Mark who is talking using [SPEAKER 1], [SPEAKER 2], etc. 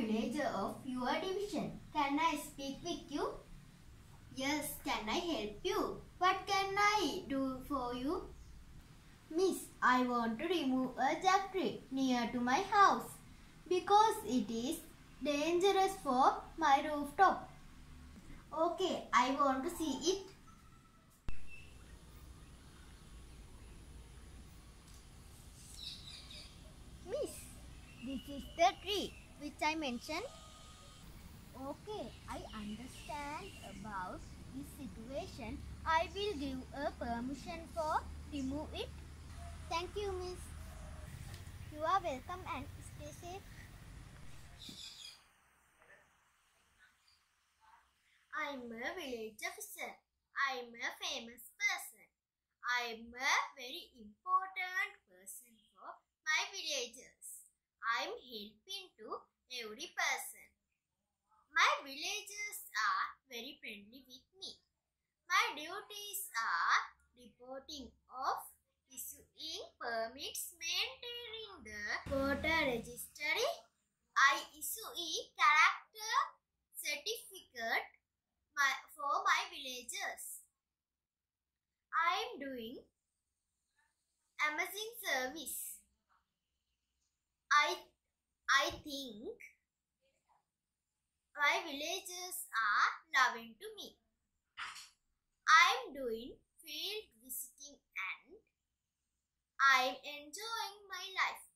[SPEAKER 1] villager of your division. Can I speak with you? Yes, can I help you? What can I do for you? Miss, I want to remove a jack tree near to my house because it is dangerous for my rooftop. Okay, I want to see it. Miss, this is the tree which I mentioned. Okay, I understand about this situation. I will give a permission for remove it. Thank you, miss. You are welcome and stay safe. I'm a village officer. I'm a famous person. I'm a very important person for my villagers. I'm helping to every person. My villagers are very friendly with me. My duties are reporting of issuing permits, maintaining the voter registry. I issue a character certificate my, for my villagers. I am doing amazing service. I I think my villagers are loving to me. I am doing field visiting and I am enjoying my life.